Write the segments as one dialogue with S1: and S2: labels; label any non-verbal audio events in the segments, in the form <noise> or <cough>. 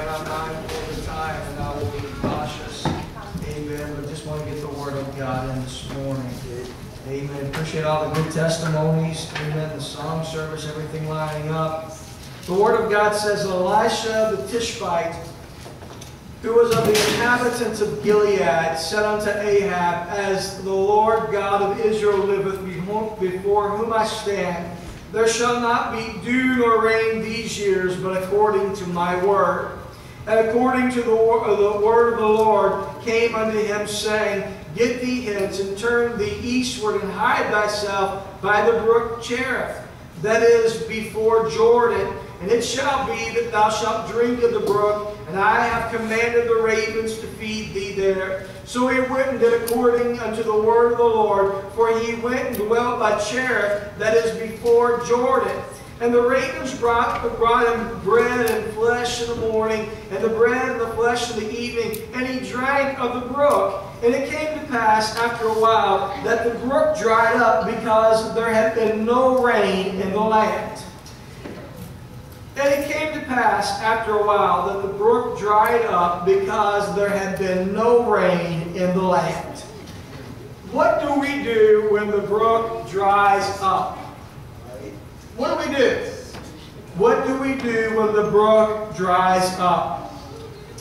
S1: Amen. I'm mindful of the time and I will be cautious. Amen. But just want to get the word of God in this morning. Amen. Appreciate all the good testimonies. Amen. The song service, everything lining up. The word of God says Elisha the Tishbite, who was of the inhabitants of Gilead, said unto Ahab, As the Lord God of Israel liveth before whom I stand, there shall not be dew nor rain these years, but according to my word. According to the, uh, the word of the Lord came unto him, saying, Get thee hence, and turn thee eastward, and hide thyself by the brook Cherith, that is before Jordan. And it shall be that thou shalt drink of the brook, and I have commanded the ravens to feed thee there. So he went and did according unto the word of the Lord, for he went and dwelt by Cherith, that is before Jordan. And the ravens brought, brought him bread and flesh in the morning, and the bread and the flesh in the evening, and he drank of the brook. And it came to pass after a while that the brook dried up because there had been no rain in the land. And it came to pass after a while that the brook dried up because there had been no rain in the land. What do we do when the brook dries up? What do we do? What do we do when the brook dries up?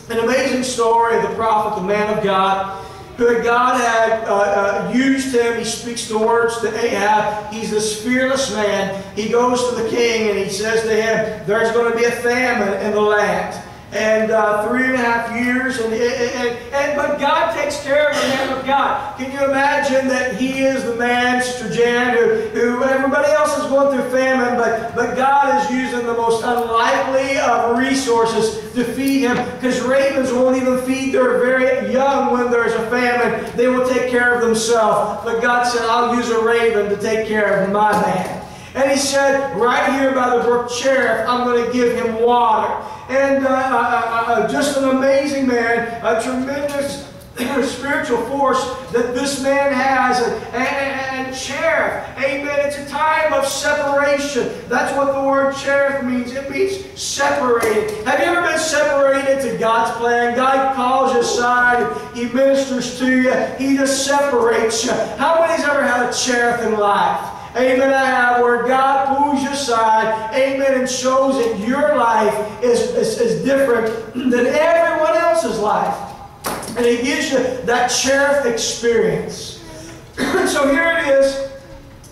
S1: An amazing story of the prophet, the man of God, who God had uh, uh, used him. He speaks the words to Ahab. He's this fearless man. He goes to the king and he says to him, There's going to be a famine in the land and uh, three and a half years. And, and, and, but God takes care of the man of God. Can you imagine that he is the man, Sister Jan, who, who everybody else is going through famine, but, but God is using the most unlikely of resources to feed him because ravens won't even feed their very young when there's a famine. They will take care of themselves. But God said, I'll use a raven to take care of my man. And he said, right here by the brook Cherith, I'm going to give him water. And uh, uh, uh, uh, just an amazing man, a tremendous <clears throat> spiritual force that this man has. And, and, and Cherith, amen, it's a time of separation. That's what the word Cherith means. It means separated. Have you ever been separated to God's plan? God calls you aside, He ministers to you, He just separates you. How many's ever had a Cherith in life? Amen. I have where God pulls you aside, amen, and shows that your life is, is, is different than everyone else's life. And He gives you that Cherith experience. <clears throat> so here it is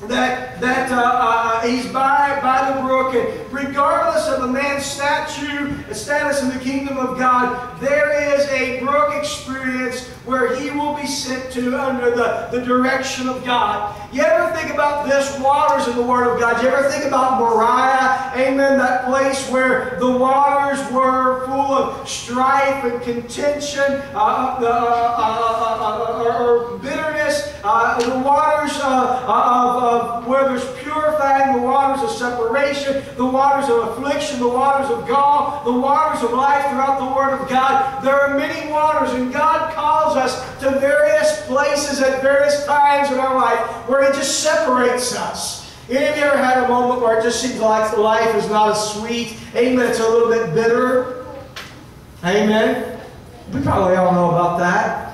S1: that, that uh, uh, he's by, by the brook, and regardless of a man's statue, status in the kingdom of God, there is a brook experience where he will be sent to under the, the direction of God. You ever think about this? Waters in the Word of God. You ever think about Meribah? Amen. That place where the waters were full of strife and contention, uh, uh, uh, or bitterness. the waters of where there's purifying, the waters of separation, the waters of affliction, the waters of gall, the waters of life throughout the Word of God. There are many waters, and God calls us to various places at various times in our life where it just separates us. Any of you ever had a moment where it just seems like life is not as sweet? Amen. It's a little bit bitter. Amen. We probably all know about that.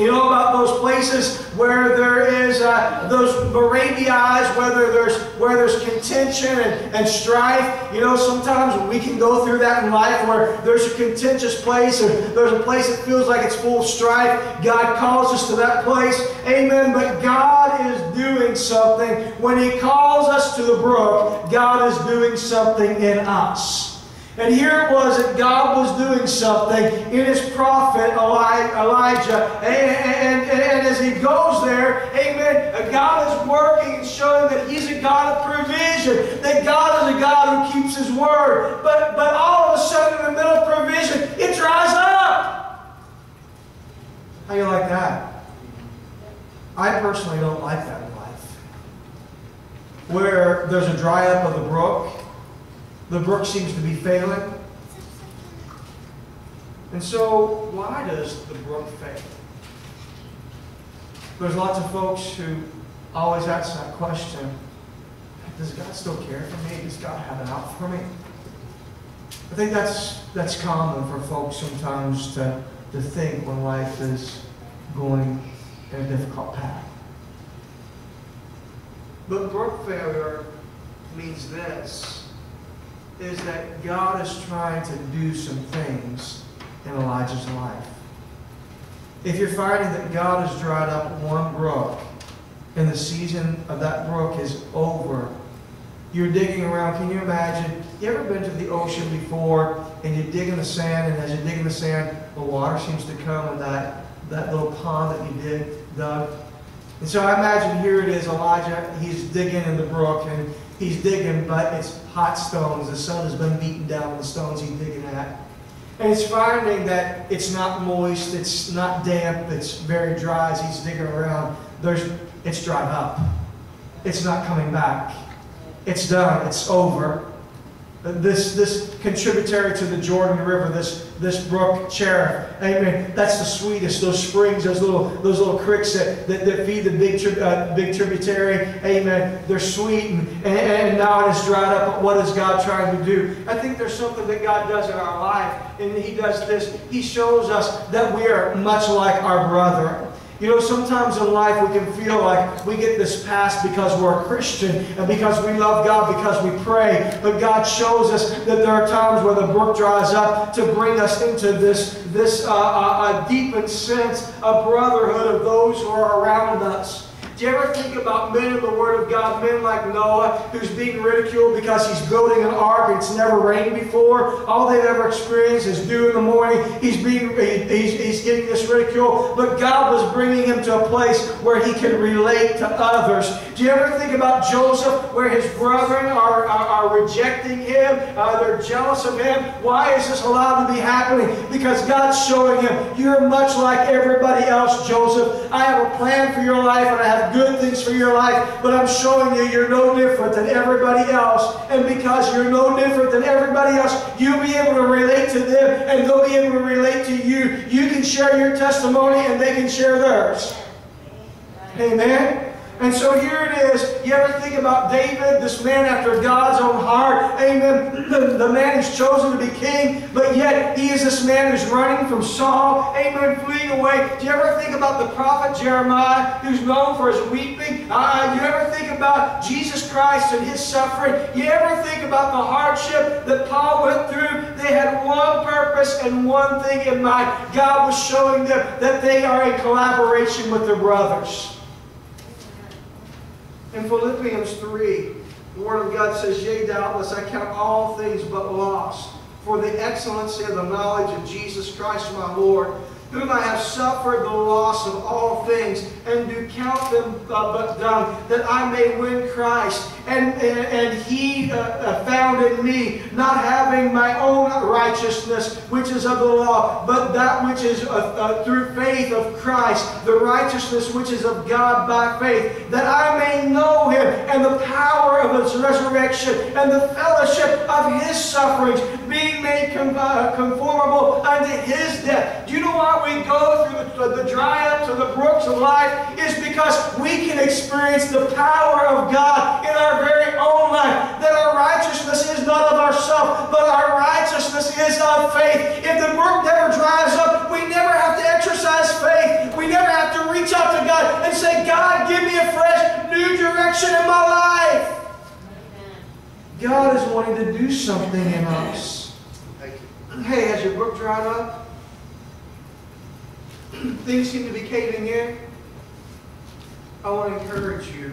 S1: You know about those places where there is uh, those Meribahs, whether there's where there's contention and, and strife. You know, sometimes we can go through that in life where there's a contentious place or there's a place that feels like it's full of strife. God calls us to that place. Amen. But God is doing something. When He calls us to the brook, God is doing something in us. And here it was that God was doing something in his prophet Elijah. And, and, and, as he goes there, amen, God is working and showing that he's a God of provision, that God is a God who keeps his word. But, but all of a sudden, in the middle of provision, it dries up. How you like that? I personally don't like that in life. Where there's a dry up of the brook the brook seems to be failing. And so, why does the brook fail? There's lots of folks who always ask that question Does God still care for me? Does God have it out for me? I think that's, that's common for folks sometimes to, to think when life is going in a difficult path. But brook failure means this, is that God is trying to do some things in Elijah's life. If you're finding that God has dried up one brook, and the season of that brook is over, you're digging around. Can you imagine? You ever been to the ocean before and you dig in the sand, and as you dig in the sand, the water seems to come in that, that little pond that you did, dug? And so I imagine here it is, Elijah, he's digging in the brook, and he's digging, but it's hot stones. The sun has been beaten down on the stones he's digging at. And he's finding that it's not moist, it's not damp, it's very dry as he's digging around. There's, it's dried up. It's not coming back. It's done. It's over. This, this contributory to the Jordan River, this, this brook, Cherith, amen. That's the sweetest. Those springs, those little, those little creeks that, that, that feed the big, uh, big tributary, amen. They're sweet and, and, and now it is dried up. What is God trying to do? I think there's something that God does in our life, and He does this. He shows us that we are much like our brother. You know, sometimes in life we can feel like we get this pass because we're a Christian and because we love God, because we pray. But God shows us that there are times where the brook dries up to bring us into this, this uh, uh, deepened sense of brotherhood of those who are around us. Do you ever think about men in the Word of God, men like Noah, who's being ridiculed because he's building an ark and it's never rained before? All they've ever experienced is dew in the morning. He's being, he's, he's getting this ridicule, but God was bringing him to a place where he can relate to others. Do you ever think about Joseph, where his brethren are, are, are rejecting him? Uh, they're jealous of him. Why is this allowed to be happening? Because God's showing him, you're much like everybody else, Joseph. I have a plan for your life, and I have good things for your life, but I'm showing you you're no different than everybody else. And because you're no different than everybody else, you'll be able to relate to them and they'll be able to relate to you. You can share your testimony and they can share theirs. Amen. And so here it is. You ever think about David, this man after God's own heart? The, the man who's chosen to be king, but yet he is this man who's running from Saul. Amen. Fleeing away. Do you ever think about the prophet Jeremiah, who's known for his weeping? Uh, you ever think about Jesus Christ and his suffering? You ever think about the hardship that Paul went through? They had one purpose and one thing in mind. God was showing them that they are in collaboration with their brothers. In Philippians 3, the Word of God says, Yea, doubtless I count all things but loss for the excellency of the knowledge of Jesus Christ my Lord, whom I have suffered the loss of all things, and do count them uh, but dung, that I may win Christ, and, and, and he uh, uh, found in me, not having my own righteousness, which is of the law, but that which is uh, uh, through faith of Christ, the righteousness which is of God by faith, that I may know him, and the power of his resurrection, and the fellowship of his sufferings, being made uh, conformable unto his death. Do you know why we go through the, the dry up to the brooks of life? Is because we can experience the power of God in our very own life. That our righteousness is not of ourselves, but our righteousness is of faith. If the brook never dries up, we never have to exercise faith. We never have to reach out to God and say, God, give me a fresh, new direction in my life. God is wanting to do something in us. Hey, has your brook dried up? <clears throat> Things seem to be caving in. I want to encourage you.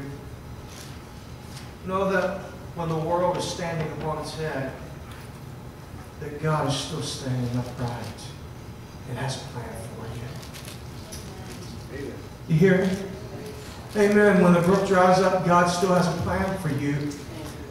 S1: Know that when the world is standing upon its head, that God is still standing upright and has a plan for you. You hear me? Amen. When the brook dries up, God still has a plan for you.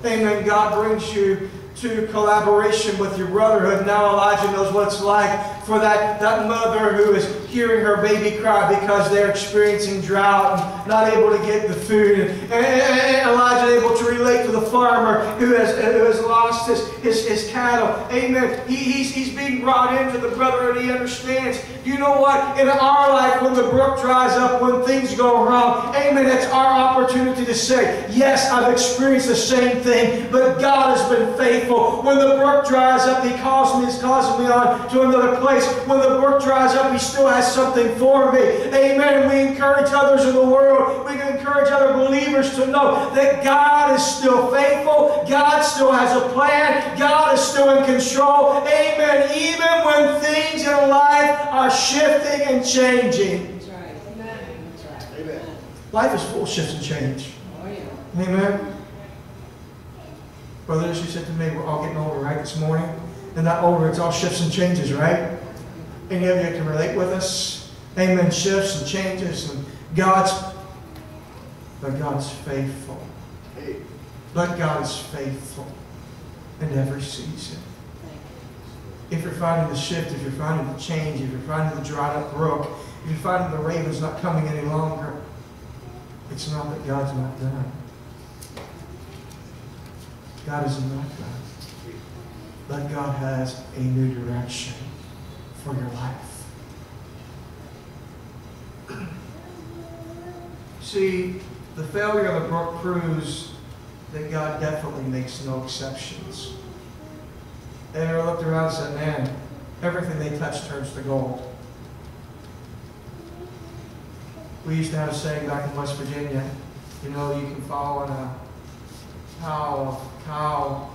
S1: Amen. God brings you to collaboration with your brotherhood. Now Elijah knows what it's like for that, that mother who is hearing her baby cry because they're experiencing drought and not able to get the food. And, and Elijah able to relate to the farmer who has, who has lost his, his, his cattle. Amen. He, he's, he's being brought into the brotherhood. He understands. You know what? In our life, when the brook dries up, when things go wrong, amen, it's our opportunity to say, yes, I've experienced the same thing, but God has been faithful. When the brook dries up, He calls me, He's calls me on to another place. When the brook dries up, He still has something for me. Amen. And we encourage others in the world. We can encourage other believers to know that God is still faithful. God still has a plan. God is still in control. Amen. Even when things in life are shifting and changing.
S2: That's right. Amen. That's right.
S3: Amen.
S1: Life is full of shifts and change.
S2: Oh, yeah.
S1: Amen. Brother, as you said to me, we're all getting older, right, this morning? And not older, it's all shifts and changes, right? Any of you can relate with us? Amen. Shifts and changes, and God's, but God's faithful. But God is faithful in every season. If you're finding the shift, if you're finding the change, if you're finding the dried up brook, if you're finding the ravens not coming any longer, it's not that God's not done. God is not done. But God has a new direction for your life. <clears throat> See, the failure of the brook proves that God definitely makes no exceptions. And I looked around and said, man, everything they touch turns to gold. We used to have a saying back in West Virginia, you know, you can fall in a cow, cow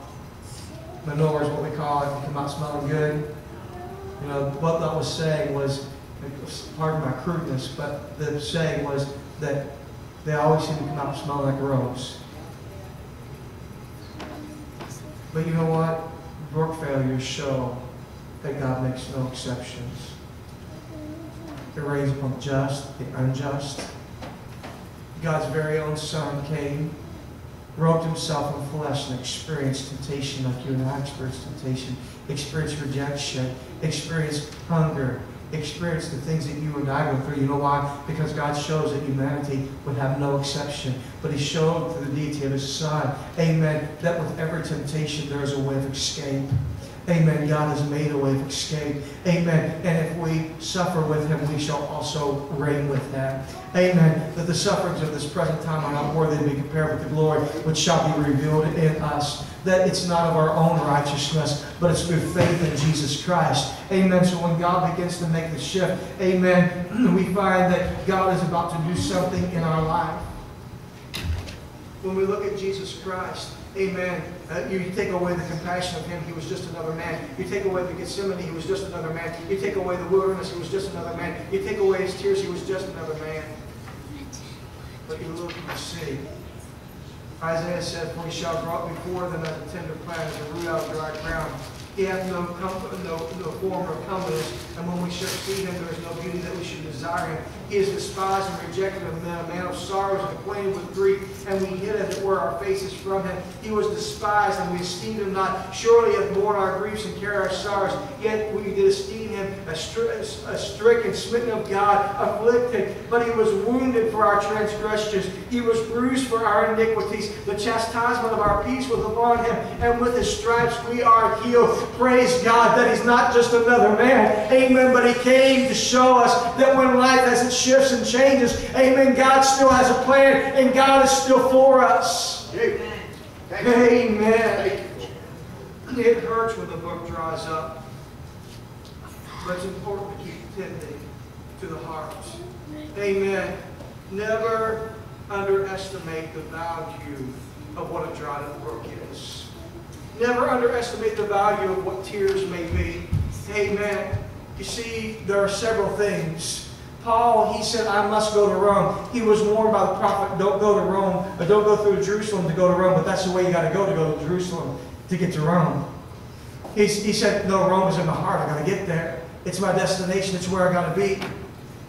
S1: manure is what we call it, and come out smelling good. You know, what that was saying was, pardon my crudeness, but the saying was that they always seem to come out smelling like a rose. But you know what? Work failures show that God makes no exceptions. It rains upon the just, the unjust. God's very own Son came, robed himself in flesh, and experienced temptation like you and I experienced temptation, experienced rejection, experienced hunger, experienced the things that you and I go through. You know why? Because God shows that humanity would have no exception. But He showed through the deity of His Son, amen, that with every temptation there is a way of escape. Amen. God has made a way of escape. Amen. And if we suffer with him, we shall also reign with him. Amen. That the sufferings of this present time are not worthy to be compared with the glory which shall be revealed in us. That it's not of our own righteousness, but it's through faith in Jesus Christ. Amen. So when God begins to make the shift, amen, <clears throat> we find that God is about to do something in our life. When we look at Jesus Christ, Amen. Uh, you take away the compassion of him, he was just another man. You take away the Gethsemane, he was just another man. You take away the wilderness, he was just another man. You take away his tears, he was just another man. But you look and see. Isaiah said, For he shall brought before them a tender plant, as a root out of dry ground. He hath no, no, no form or comeliness, and when we see him, there is no beauty that we should desire him. He is despised and rejected of men, a man of sorrows and acquainted with grief, and we hid as it were our faces from him. He was despised, and we esteemed him not. Surely hath borne our griefs and carried our sorrows, yet we did esteem him a, stricken, smitten of God, afflicted. But he was wounded for our transgressions, he was bruised for our iniquities. The chastisement of our peace was upon him, and with his stripes we are healed. Praise God that he's not just another man. Amen. But he came to show us that when life as it shifts and changes, amen, God still has a plan and God is still for us.
S3: you.
S1: Amen. It hurts when the book dries up. But it's important to keep tending to the heart. Amen. Never underestimate the value of what a dried up brook is. Never underestimate the value of what tears may be. Amen. You see, there are several things. Paul, he said, I must go to Rome. He was warned by the prophet, don't go to Rome, or don't go through Jerusalem to go to Rome, but that's the way you got to go to go to Jerusalem to get to Rome. He's, he said, no, Rome is in my heart. I got to get there. It's my destination. It's where I got to be.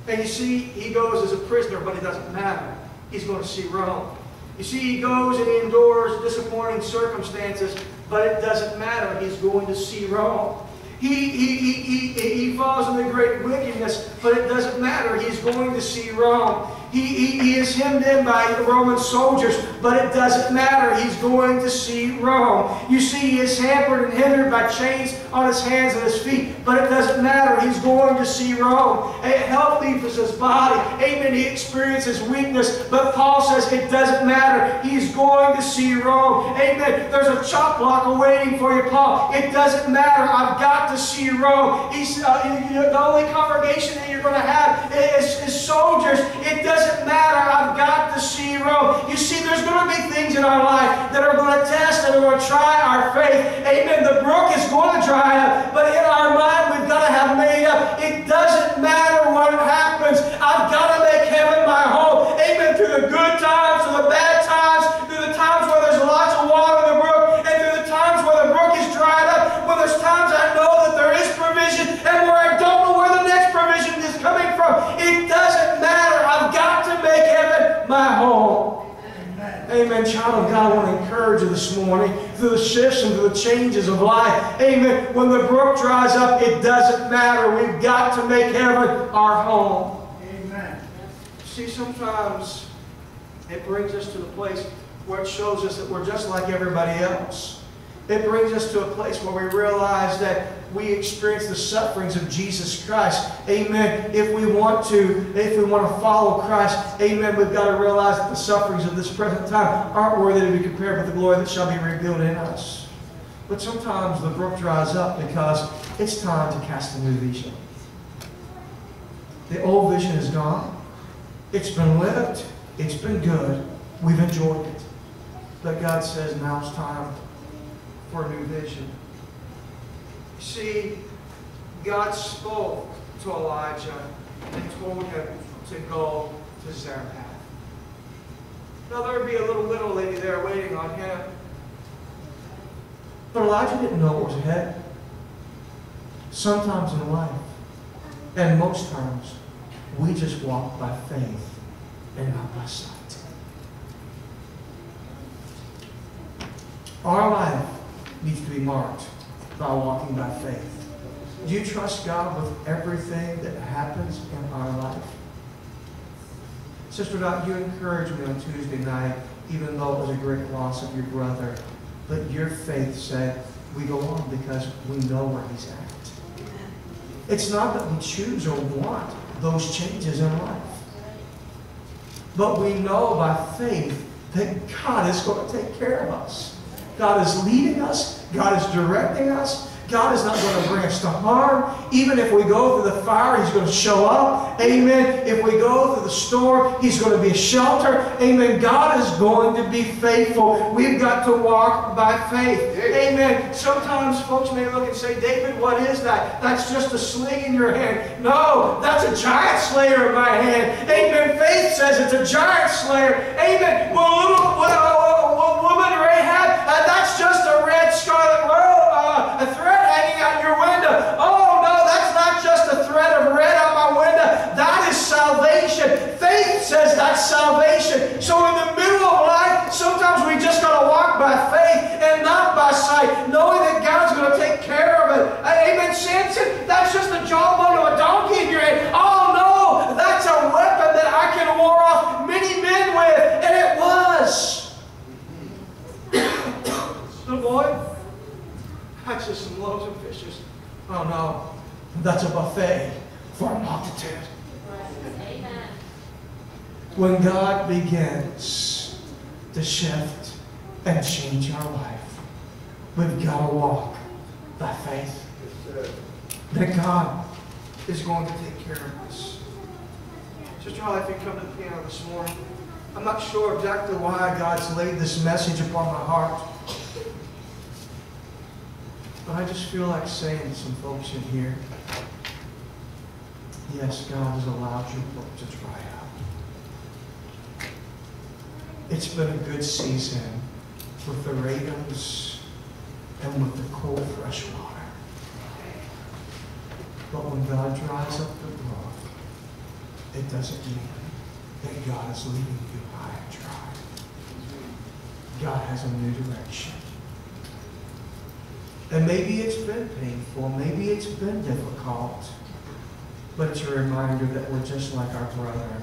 S1: And you see, he goes as a prisoner, but it doesn't matter. He's going to see Rome. You see, he goes and he endures disappointing circumstances, but it doesn't matter. He's going to see Rome. He, he, he, he, he falls into great wickedness, but it doesn't matter. He's going to see Rome. He, he, he is hemmed in by the Roman soldiers, but it doesn't matter. He's going to see Rome. You see, he is hampered and hindered by chains on his hands and his feet, but it doesn't matter. He's going to see Rome. Health leaves his body. Amen. He experiences weakness, but Paul says it doesn't matter. He's going to see Rome. Amen. There's a chop block awaiting for you, Paul. It doesn't matter. I've got to see Rome. He's, uh, the only congregation that you're going to have is, is soldiers. It doesn't matter. I've got to see Rome. You see, there's going to be things in our life that are going to test and are going to try our faith. Amen. The brook is going to dry up, but in our mind, we've got to have made up. It doesn't matter what happens. I've got to make heaven my home. Amen. Through the good times, through the bad times, through the times where there's lots of water in the brook, and through the times where the brook is dried up, where there's times I know that there is provision, and where I don't know where the next provision is coming from. It doesn't matter. I've got to make heaven my home. Amen. Child of God, I want to encourage you this morning through the shifts and through the changes of life. Amen. When the brook dries up, it doesn't matter. We've got to make heaven our home.
S3: Amen.
S1: See, sometimes it brings us to the place where it shows us that we're just like everybody else. It brings us to a place where we realize that we experience the sufferings of Jesus Christ. Amen. If we want to, if we want to follow Christ, amen, we've got to realize that the sufferings of this present time aren't worthy to be compared with the glory that shall be revealed in us. But sometimes the brook dries up because it's time to cast a new vision. The old vision is gone. It's been lived. It's been good. We've enjoyed it. But God says now it's time for a new vision. See, God spoke to Elijah and told him to go to Zarephath. Now there would be a little widow lady there waiting on him. But Elijah didn't know what was ahead. Sometimes in life, and most times, we just walk by faith and not by sight. Our life needs to be marked by walking by faith. Do you trust God with everything that happens in our life? Sister Dot, you encouraged me on Tuesday night, even though it was a great loss of your brother. But your faith said, we go on because we know where he's at. It's not that we choose or want those changes in life. But we know by faith that God is going to take care of us. God is leading us. God is directing us. God is not going to bring us to harm. Even if we go through the fire, He's going to show up. Amen. If we go through the storm, He's going to be a shelter. Amen. God is going to be faithful. We've got to walk by faith. Amen. Sometimes folks may look and say, David, what is that? That's just a sling in your hand. No, that's a giant slayer in my hand. Amen. Faith says it's a giant slayer. Amen. Well, little, well, woman Rahab, uh, that's just a red robe, uh, a thread hanging out your window. Oh, no, that's not just a thread of red out my window. That is salvation. Faith says that's salvation. So in the middle of life, sometimes we just got to walk by faith and not by sight, knowing that God's going to take care of it. Amen. Samson, that's just a jawbone of a donkey in your hand. Oh, no, that's a weapon that I can war off many men with. And it was. Little boy, that's just some loaves and fishes. No, that's a buffet for a multitude.
S2: Amen.
S1: When God begins to shift and change our life, we've got to walk by faith
S3: Yes,
S1: that God is going to take care of us. Sister Holly, if you come to the piano this morning, I'm not sure exactly why God's laid this message upon my heart. But I just feel like saying to some folks in here, yes, God has allowed your book to dry up. It's been a good season with the ravens and with the cold fresh water. But when God dries up the brook, it doesn't mean that God is leaving you high and dry. God has a new direction. And maybe it's been painful, maybe it's been difficult, but it's a reminder that we're just like our brethren.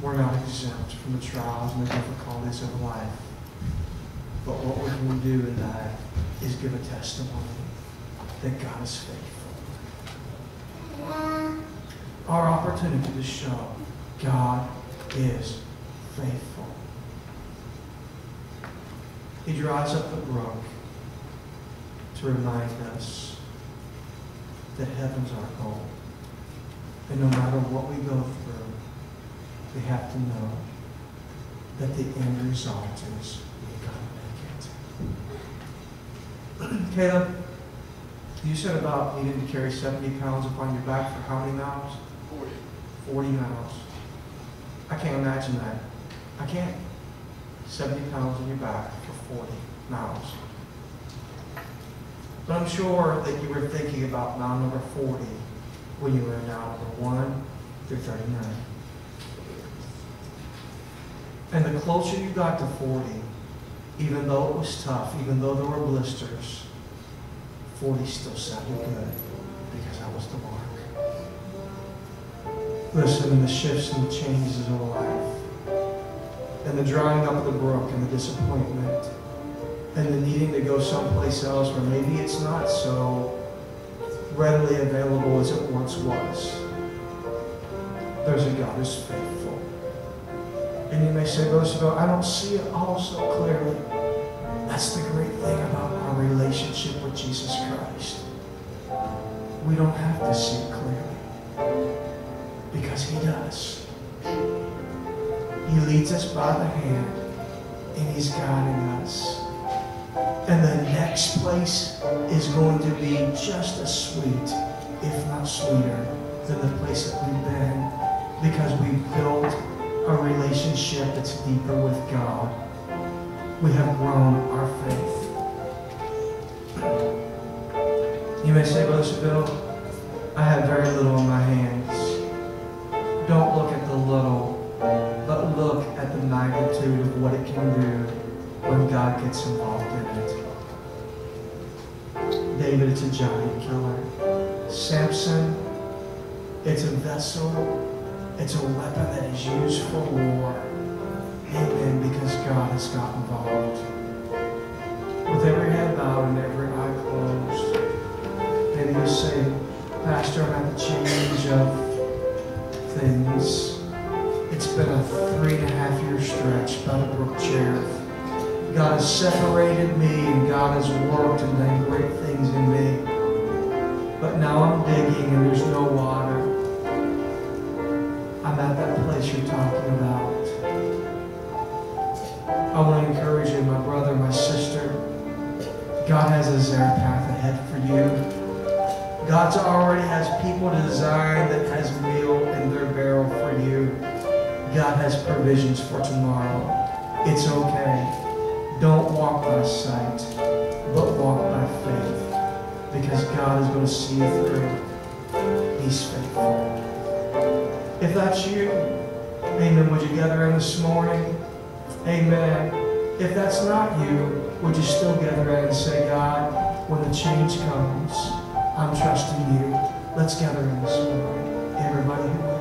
S1: We're not exempt from the trials and the difficulties of life. But what we can do in that is give a testimony that God is faithful. Our opportunity to show God is faithful. He dries up the brook to remind us that heaven's our goal. And no matter what we go through, we have to know that the end result is we gotta make it. <clears throat> Caleb, you said about needing to carry 70 pounds upon your back for how many miles?
S3: Forty.
S1: 40 miles. I can't imagine that. I can't. 70 pounds on your back for 40 miles. But I'm sure that you were thinking about mile number 40 when you were in mile number 1 through 39. And the closer you got to 40, even though it was tough, even though there were blisters, 40 still sounded good because that was the mark. Listen, and the shifts and the changes of life, and the drying up of the brook, and the disappointment, and the needing to go someplace else where maybe it's not so readily available as it once was. There's a God who's faithful. And you may say, Roosevelt, I don't see it all so clearly. That's the great thing about our relationship with Jesus Christ. We don't have to see it clearly because He does. He leads us by the hand and He's guiding us. And the next place is going to be just as sweet, if not sweeter, than the place that we've been because we've built a relationship that's deeper with God. We have grown our faith. You may say, Brother Saville, I have very little in my hands. Don't look at the little, but look at the magnitude of what it can do when God gets involved in it. David, it's a giant killer. Samson, it's a vessel it's a weapon that is used for war. Amen. Because God has got involved. God has separated me and God has worked and done great things in me. But now I'm digging and there's no water. I'm at that place you're talking about. I want to encourage you, my brother, my sister. God has a Zarephath path ahead for you. God's already has people designed that has meal in their barrel for you. God has provisions for tomorrow. It's okay. Don't walk by sight, but walk by faith. Because God is going to see you through. He's faithful. If that's you, amen, would you gather in this morning? Amen. If that's not you, would you still gather in and say, God, when the change comes, I'm trusting you. Let's gather in this morning. Everybody